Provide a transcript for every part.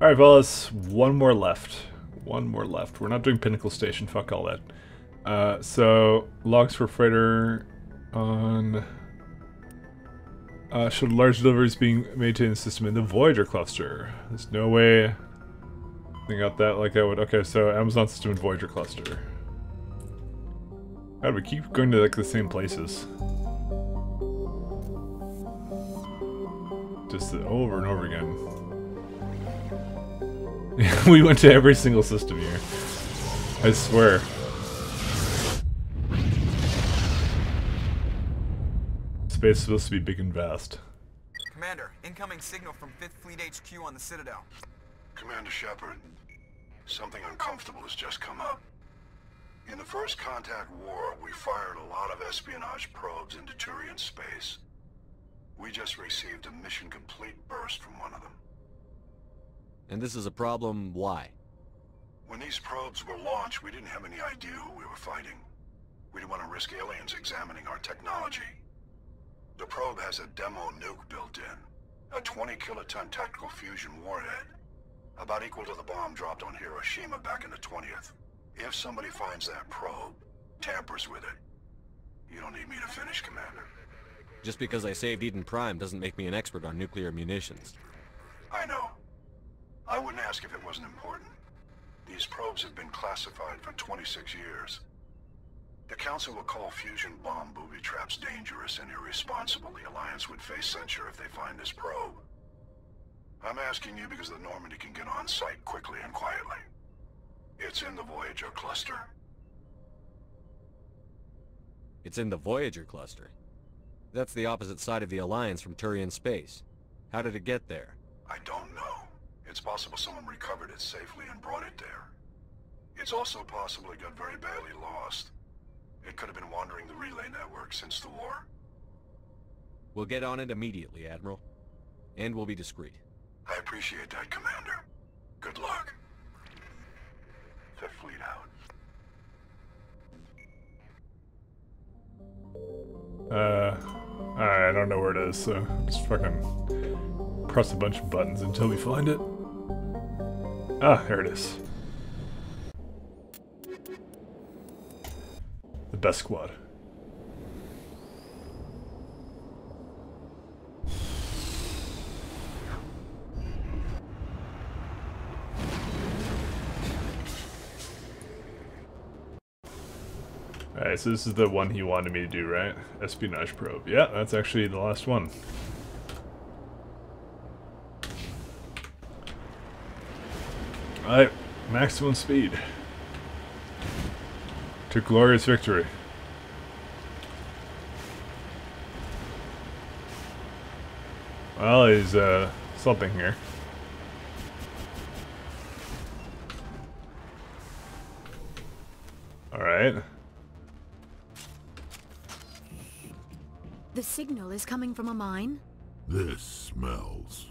Alright, Velas, one more left. One more left. We're not doing Pinnacle Station, fuck all that. Uh, so, logs for freighter on... Uh, showed large deliveries being made to the system in the Voyager cluster. There's no way they got that like I would. Okay, so Amazon system and Voyager cluster. God, we keep going to like the same places. Just over and over again. we went to every single system here. I swear. Space is supposed to be big and vast. Commander, incoming signal from 5th Fleet HQ on the Citadel. Commander Shepard, something uncomfortable has just come up. In the First Contact War, we fired a lot of espionage probes into Turian space. We just received a mission complete burst from one of them. And this is a problem, why? When these probes were launched, we didn't have any idea who we were fighting. We didn't want to risk aliens examining our technology. The probe has a demo nuke built in. A 20 kiloton tactical fusion warhead. About equal to the bomb dropped on Hiroshima back in the 20th. If somebody finds that probe, tampers with it, you don't need me to finish, Commander. Just because I saved Eden Prime doesn't make me an expert on nuclear munitions. I know. I wouldn't ask if it wasn't important. These probes have been classified for 26 years. The Council will call fusion bomb booby traps dangerous and irresponsible. The Alliance would face censure if they find this probe. I'm asking you because the Normandy can get on site quickly and quietly. It's in the Voyager cluster. It's in the Voyager cluster. That's the opposite side of the Alliance from Turian space. How did it get there? I don't know. It's possible someone recovered it safely and brought it there. It's also possible it got very badly lost. It could have been wandering the relay network since the war. We'll get on it immediately, Admiral. And we'll be discreet. I appreciate that, Commander. Good luck. Fifth Fleet out. Uh, alright, I don't know where it is, so just fucking press a bunch of buttons until we find it. Ah, there it is. The best squad. Alright, so this is the one he wanted me to do, right? Espionage probe. Yeah, that's actually the last one. Alright, maximum speed. To glorious victory. Well, he's uh, something here. Alright. The signal is coming from a mine? This smells.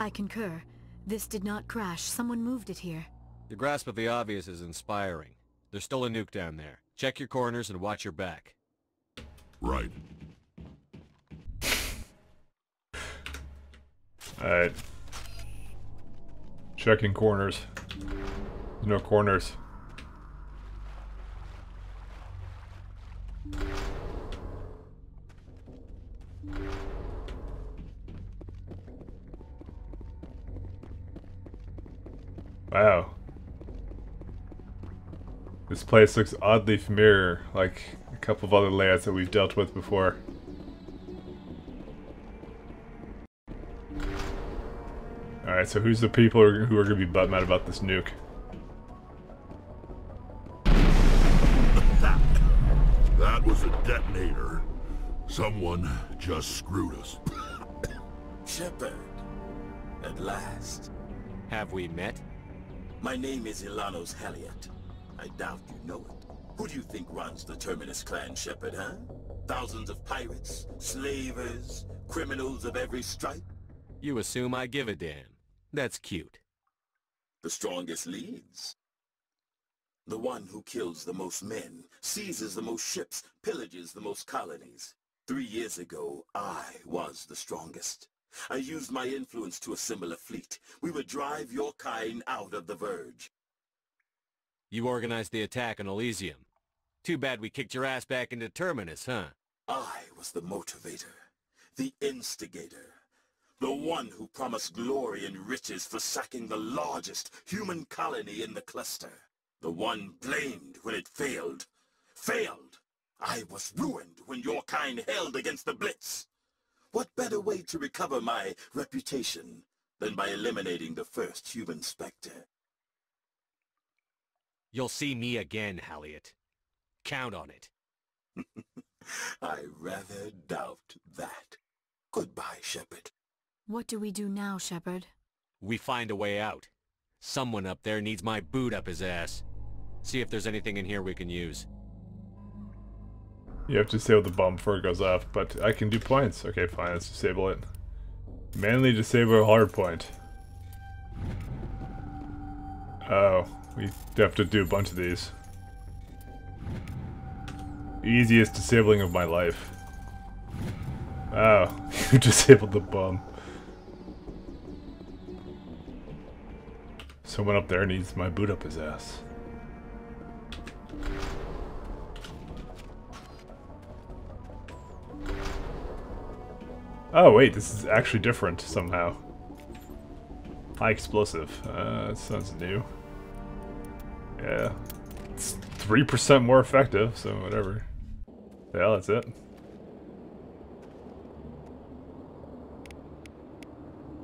I concur. This did not crash. Someone moved it here. Your grasp of the obvious is inspiring. There's still a nuke down there. Check your corners and watch your back. Right. Alright. Checking corners. No corners. Wow. This place looks oddly familiar, like a couple of other layouts that we've dealt with before. Alright, so who's the people who are going to be butt mad about this nuke? That was a detonator. Someone just screwed us. Shepard, at last. Have we met? My name is Elanos Haliat. I doubt you know it. Who do you think runs the Terminus clan, Shepard, huh? Thousands of pirates, slavers, criminals of every stripe? You assume I give a damn. That's cute. The strongest leads. The one who kills the most men, seizes the most ships, pillages the most colonies. Three years ago, I was the strongest. I used my influence to assemble a fleet. We would drive your kind out of the Verge. You organized the attack on Elysium. Too bad we kicked your ass back into Terminus, huh? I was the motivator, the instigator, the one who promised glory and riches for sacking the largest human colony in the cluster. The one blamed when it failed. Failed! I was ruined when your kind held against the Blitz. What better way to recover my reputation than by eliminating the first human Spectre? You'll see me again, Haliat. Count on it. I rather doubt that. Goodbye, Shepard. What do we do now, Shepard? We find a way out. Someone up there needs my boot up his ass. See if there's anything in here we can use. You have to disable the bomb before it goes off, but I can do points. Okay, fine, let's disable it. Manually disable a hard point. Oh, we have to do a bunch of these. Easiest disabling of my life. Oh, you disabled the bomb. Someone up there needs my boot up his ass. Oh wait, this is actually different somehow. High explosive. Uh, that sounds new. Yeah. It's 3% more effective, so whatever. Yeah, that's it.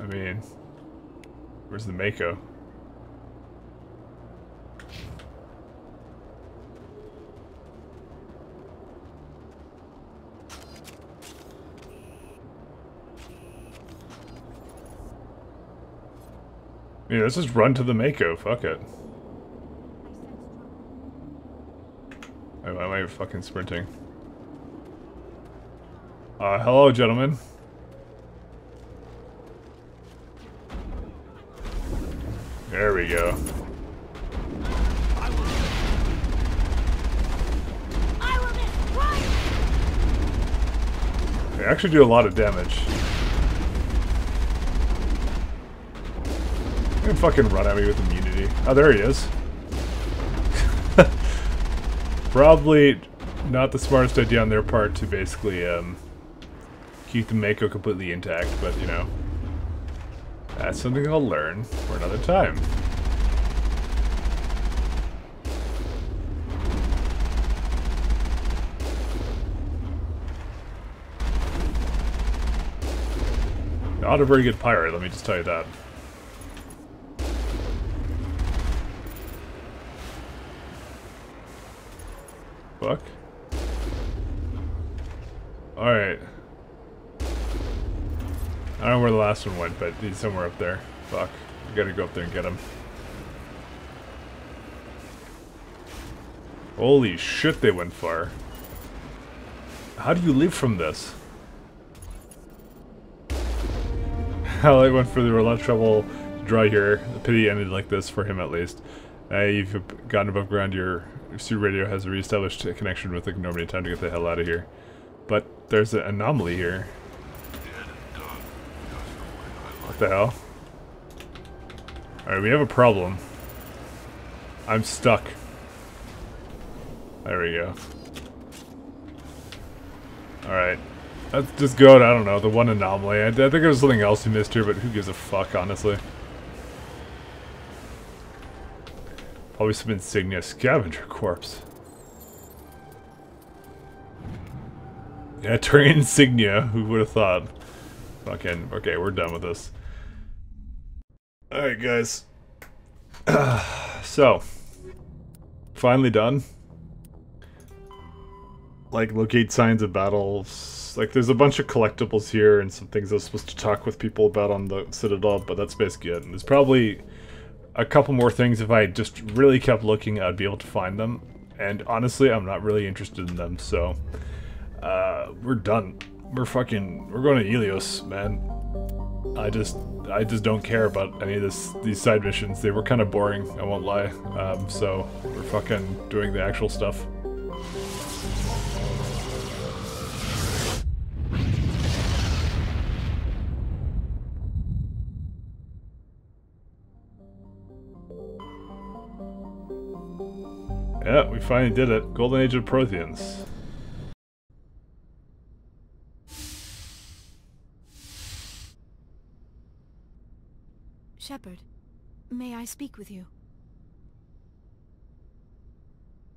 I mean, where's the Mako? Yeah, let's just run to the Mako. Fuck it. Oh, why am I fucking sprinting? Uh, hello, gentlemen. There we go. They actually do a lot of damage. Can fucking run at me with immunity. Oh, there he is. Probably not the smartest idea on their part to basically um, keep the Mako completely intact, but you know, that's something I'll learn for another time. Not a very good pirate, let me just tell you that. Fuck. Alright. I don't know where the last one went, but he's somewhere up there. Fuck. We gotta go up there and get him. Holy shit, they went far. How do you live from this? How I went for the lot of trouble draw here. The pity ended like this for him at least. You've gotten above ground, your suit radio has reestablished a connection with Normandy. Time to get the hell out of here. But there's an anomaly here. What the hell? Alright, we have a problem. I'm stuck. There we go. Alright. Let's just go to, I don't know, the one anomaly. I, I think was something else we missed here, but who gives a fuck, honestly. Probably some insignia scavenger corpse. Yeah, Turian insignia. Who would have thought? Fucking okay, we're done with this. All right, guys. so, finally done. Like locate signs of battles. Like there's a bunch of collectibles here and some things I was supposed to talk with people about on the Citadel, but that's basically it. And there's probably a couple more things if I just really kept looking I'd be able to find them. And honestly I'm not really interested in them so uh, we're done. We're fucking we're going to Ilos man. I just I just don't care about any of this these side missions. They were kind of boring I won't lie. Um, so we're fucking doing the actual stuff Yeah, we finally did it. Golden Age of Protheans. Shepard, may I speak with you?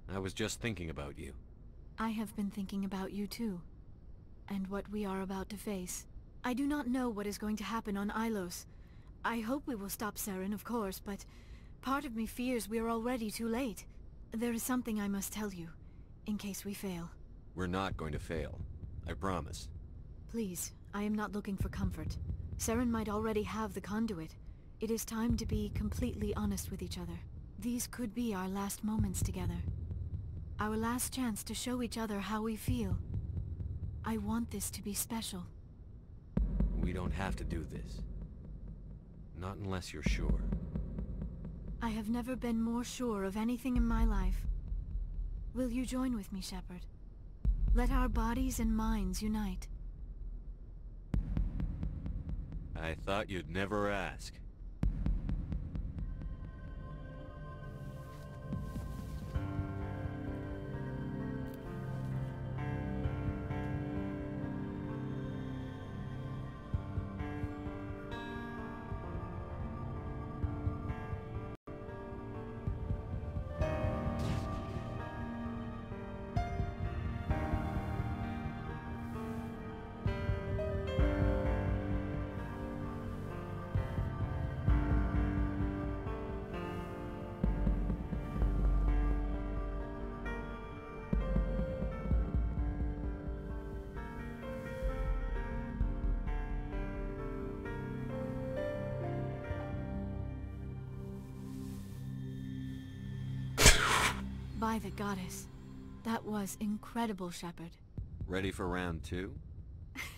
I was just thinking about you. I have been thinking about you too, and what we are about to face. I do not know what is going to happen on Ilos. I hope we will stop Saren, of course, but part of me fears we are already too late. There is something I must tell you, in case we fail. We're not going to fail. I promise. Please, I am not looking for comfort. Saren might already have the conduit. It is time to be completely honest with each other. These could be our last moments together. Our last chance to show each other how we feel. I want this to be special. We don't have to do this. Not unless you're sure. I have never been more sure of anything in my life. Will you join with me, Shepard? Let our bodies and minds unite. I thought you'd never ask. By the goddess. That was incredible, Shepard. Ready for round two?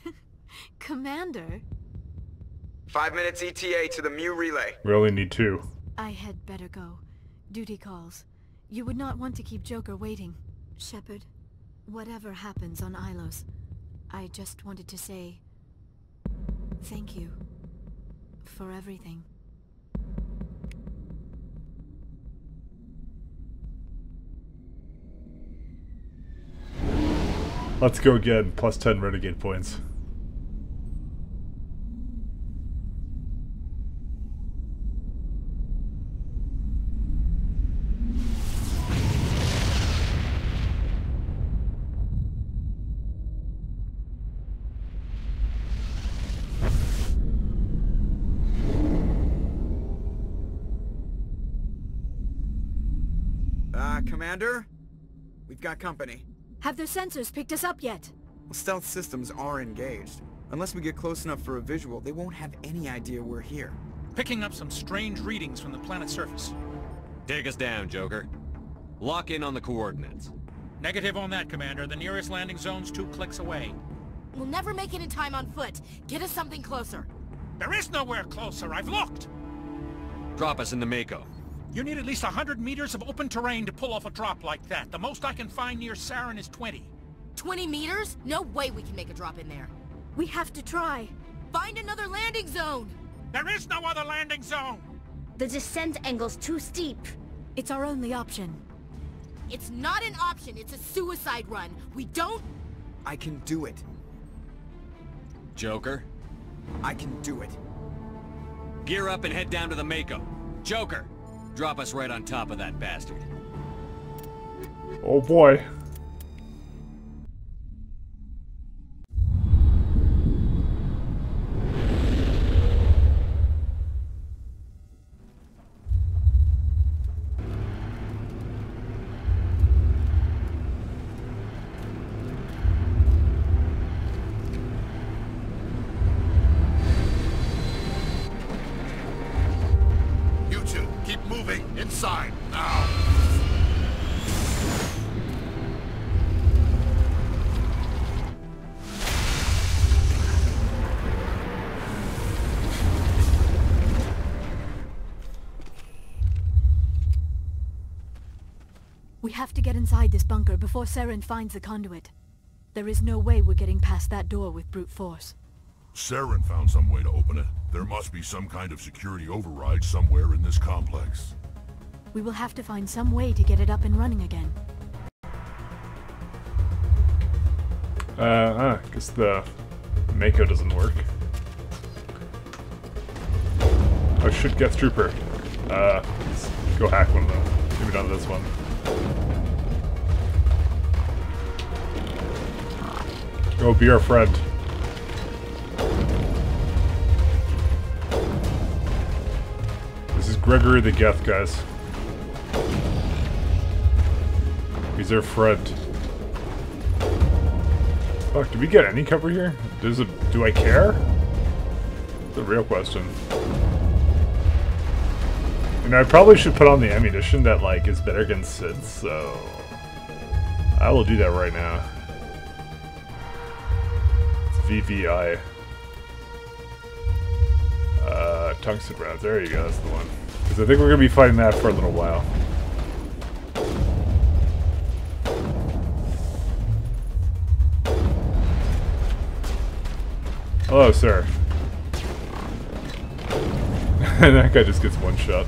Commander? Five minutes ETA to the Mu relay. We only need two. I had better go. Duty calls. You would not want to keep Joker waiting. Shepard, whatever happens on Ilos, I just wanted to say... Thank you. For everything. Let's go again. Plus 10 Renegade points. Uh, Commander? We've got company. Have their sensors picked us up yet? Well, stealth systems are engaged. Unless we get close enough for a visual, they won't have any idea we're here. Picking up some strange readings from the planet's surface. Take us down, Joker. Lock in on the coordinates. Negative on that, Commander. The nearest landing zone's two clicks away. We'll never make it in time on foot. Get us something closer. There is nowhere closer. I've looked. Drop us in the Mako. You need at least 100 meters of open terrain to pull off a drop like that. The most I can find near Saren is 20. 20 meters? No way we can make a drop in there. We have to try. Find another landing zone! There is no other landing zone! The descent angle's too steep. It's our only option. It's not an option, it's a suicide run. We don't... I can do it. Joker, I can do it. gear up and head down to the Mako. Joker, drop us right on top of that bastard. Oh boy. Moving. Inside, now. We have to get inside this bunker before Saren finds the conduit. There is no way we're getting past that door with brute force. Saren found some way to open it. There must be some kind of security override somewhere in this complex. We will have to find some way to get it up and running again. Uh, uh, guess the Mako doesn't work. Oh should Geth Trooper. Uh, let's go hack one of them. Maybe not this one. Go be our friend. Gregory the Geth, guys. He's our friend. Fuck, do we get any cover here? Does it, do I care? The real question. Know, I probably should put on the ammunition that, like, is better against SIDS, so... I will do that right now. It's VVI. Uh, tungsten rounds. There you go, that's the one. Because I think we're going to be fighting that for a little while. Hello, sir. that guy just gets one shot.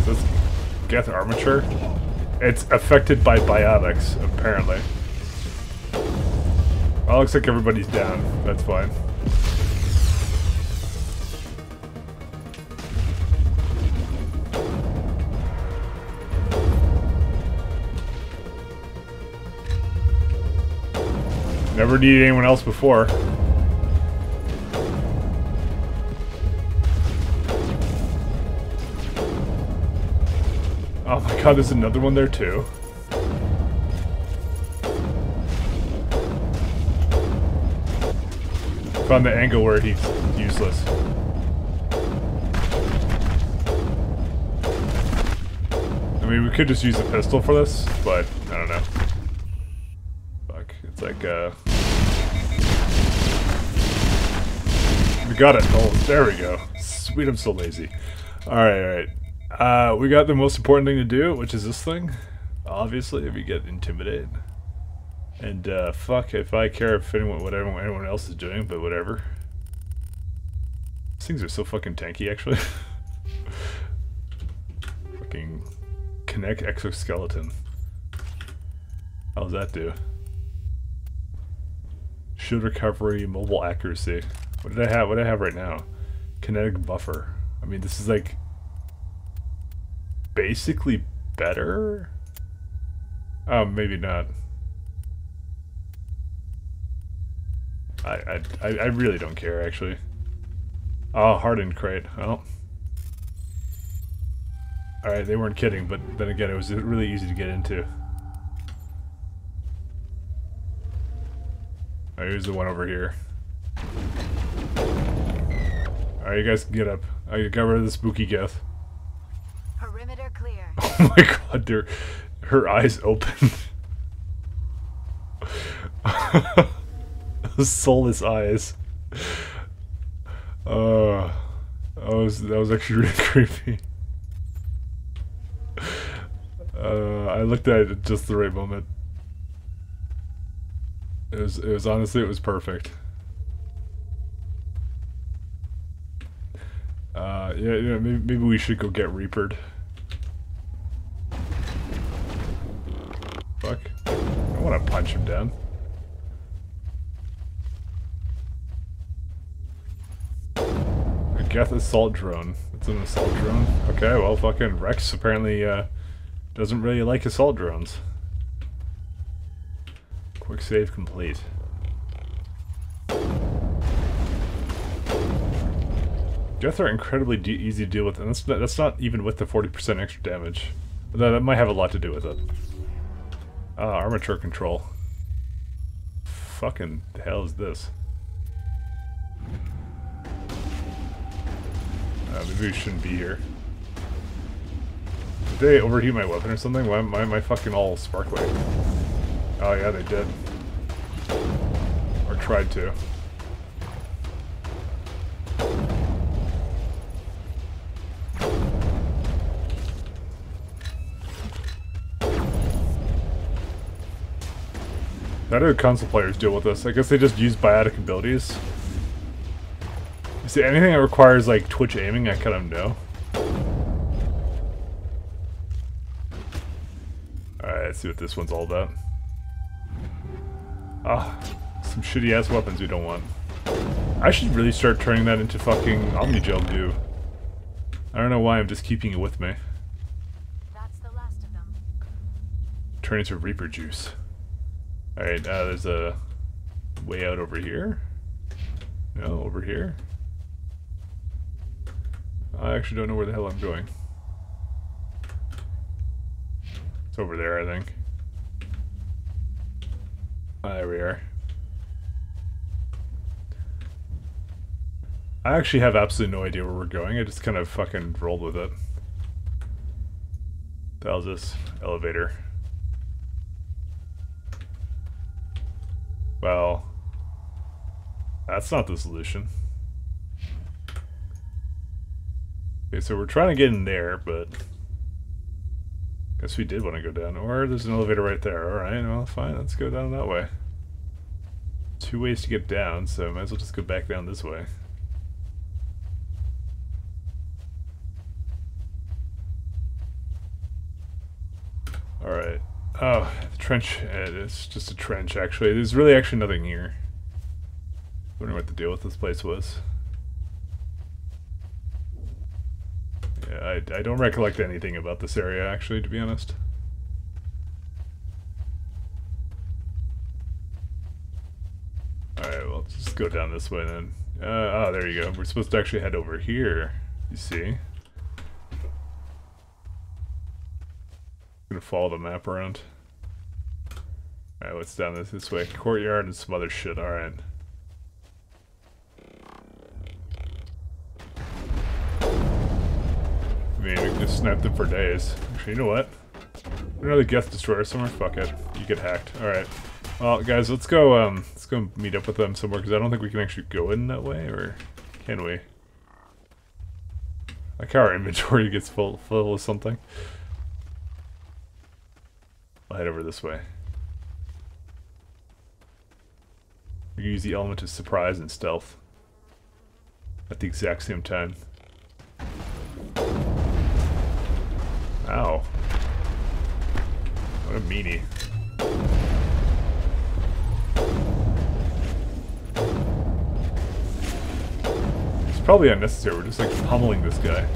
Is this Geth Armature? It's affected by biotics, apparently. Well, looks like everybody's down. That's fine. Never needed anyone else before. Oh my god, there's another one there too. Found the angle where he's useless. I mean, we could just use a pistol for this, but I don't know. Fuck, it's like, uh... got it. Oh, there we go. Sweet, I'm so lazy. Alright, alright. Uh, we got the most important thing to do, which is this thing. Obviously, if you get intimidated. And, uh, fuck if I care if anyone, whatever anyone else is doing, but whatever. These things are so fucking tanky, actually. fucking Connect exoskeleton. How does that do? Shield recovery, mobile accuracy. What did I have? What do I have right now? Kinetic buffer. I mean, this is like basically better. Oh, maybe not. I I I really don't care actually. Oh, hardened crate. Oh. Alright, they weren't kidding, but then again, it was really easy to get into. Oh, here's the one over here. Alright, you guys get up. I got rid of the spooky geth. Perimeter clear. Oh my god, her, her eyes open. Those soulless eyes. Uh, that was, that was actually really creepy. Uh, I looked at it at just the right moment. It was, it was honestly, it was perfect. Uh, yeah, yeah, maybe, maybe we should go get Reapered. Fuck. I want to punch him down. A Geth assault drone. It's an assault drone. Okay, well, fucking Wrex apparently uh, doesn't really like assault drones. Quick save complete. Geth are incredibly easy to deal with, and that's not, that's not even with the 40% extra damage. That, that might have a lot to do with it. Ah, armature control. Fucking hell is this? Uh, maybe we shouldn't be here. Did they overheat my weapon or something? Why, why am I fucking all sparkly? Oh yeah, they did. Or tried to. How do console players deal with this? I guess they just use biotic abilities. See, anything that requires, like, Twitch aiming, I kind of know. Alright, let's see what this one's all about. Ah, some shitty ass weapons we don't want. I should really start turning that into fucking Omnigel goo. I don't know why I'm just keeping it with me. That's the last of them. Turn into Reaper juice. Alright, uh, there's a way out over here. No, over here. I actually don't know where the hell I'm going. It's over there, I think. There we are. I actually have absolutely no idea where we're going. I just kind of fucking rolled with it. The hell's this? Elevator. Well, that's not the solution. Okay, so we're trying to get in there, but guess we did want to go down. Or there's an elevator right there. Alright, well, fine. Let's go down that way. Two ways to get down, so might as well just go back down this way. Alright. Oh, the trench. Eh, it's just a trench, actually. There's really actually nothing here. Wondering what the deal with this place was. Yeah, I, I don't recollect anything about this area, actually, to be honest. Alright, well, just go down this way then. Uh, oh, there you go. We're supposed to actually head over here, you see. Gonna follow the map around. Alright, what's down this, this way? Courtyard and some other shit, alright. Just them for days. Actually, you know what? Another Geth Destroyer somewhere? Fuck it. You get hacked. Alright. Well, guys, let's go, um, let's go meet up with them somewhere, because I don't think we can actually go in that way, or can we? Like how our inventory gets full, full of something. I'll head over this way. We use the element of surprise and stealth at the exact same time. Ow. What a meanie. It's probably unnecessary, we're just like pummeling this guy.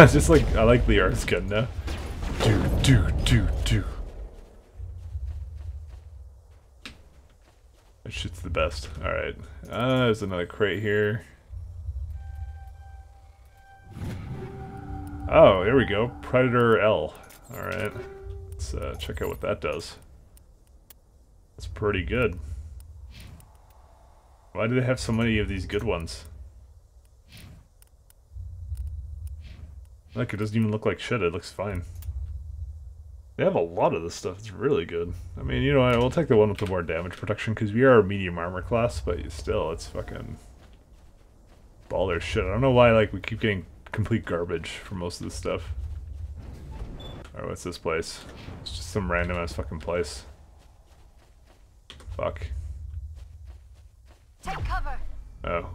just like, I like the now. Do, do, do, do. The best. Alright. Uh, there's another crate here. Oh, there we go. Predator L. Alright. Let's uh, check out what that does. That's pretty good. Why do they have so many of these good ones? Like, it doesn't even look like shit, it looks fine. They have a lot of this stuff, it's really good. I mean, you know what, we'll take the one with the more damage protection, because we are a medium armor class, but still, it's fucking... Baller shit. I don't know why, like, we keep getting complete garbage for most of this stuff. Alright, what's this place? It's just some random ass fucking place. Fuck. Take cover. Oh.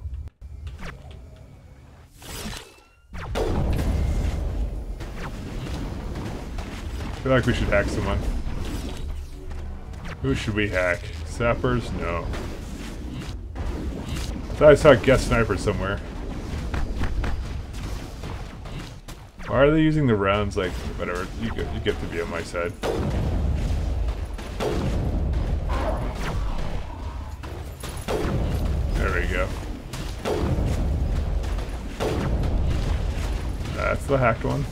Feel like we should hack someone. Who should we hack? Sappers? No. I thought I saw a Geth sniper somewhere. Why are they using the rounds like, whatever, you you get to be on my side. There we go. That's the hacked one.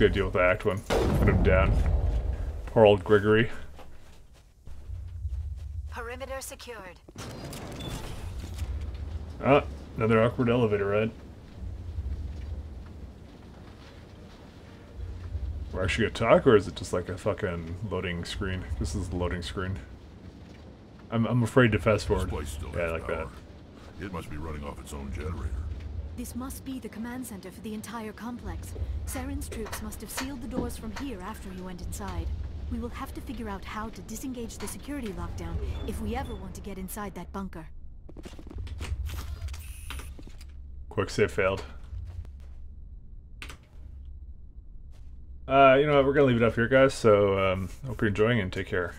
Just gotta deal with the hacked one. Put him down. Poor old Gregory. Perimeter secured. Ah, another awkward elevator ride. We're actually gonna talk, or is it just like a fucking loading screen? This is the loading screen. I'm, I'm afraid to fast forward. Yeah, has like power. that. It must be running off its own generator. This must be the command center for the entire complex. Saren's troops must have sealed the doors from here after he went inside. We will have to figure out how to disengage the security lockdown if we ever want to get inside that bunker. Quick save failed. Uh, you know what? We're gonna leave it up here, guys. So um, hope you're enjoying and take care.